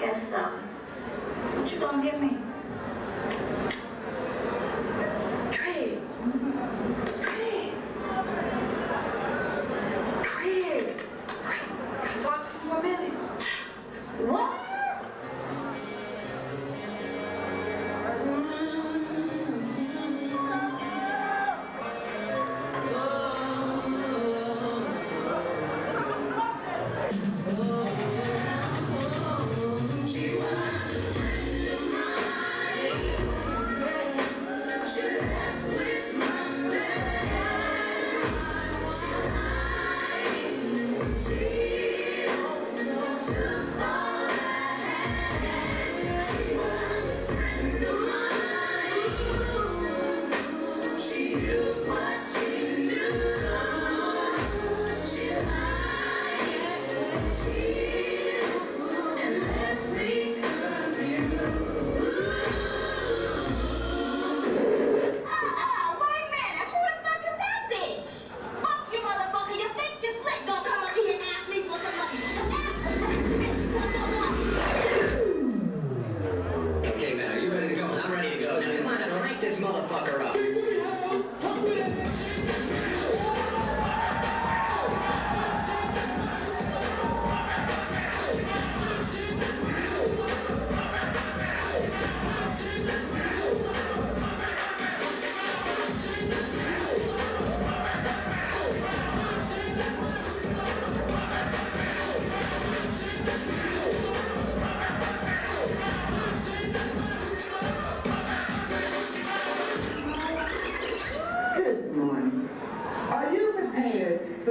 Yes, sir. Um, what you gonna give me?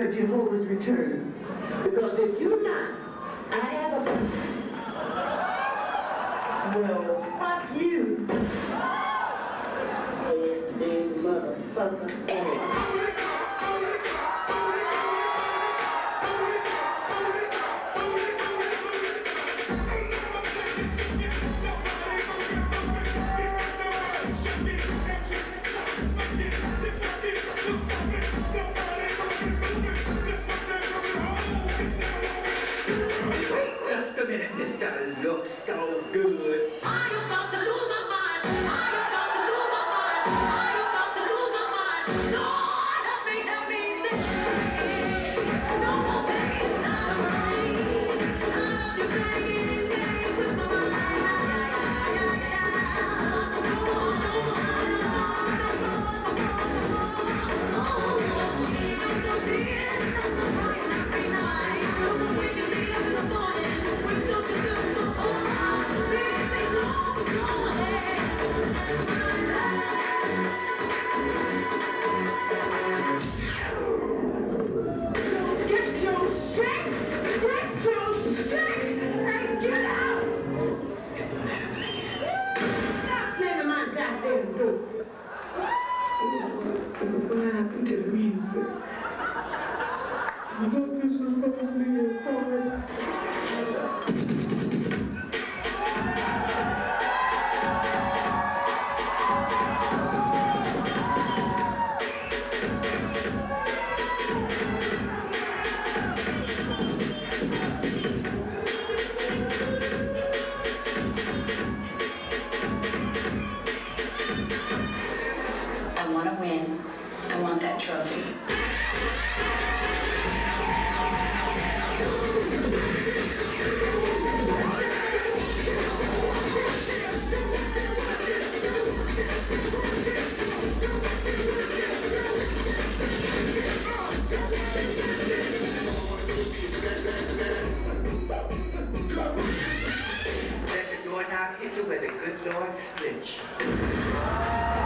of Jehovah's return. Because if you not, I have a... Well, fuck you. Dead motherfucker. trophy. Let the hit you good Lord flinch. you.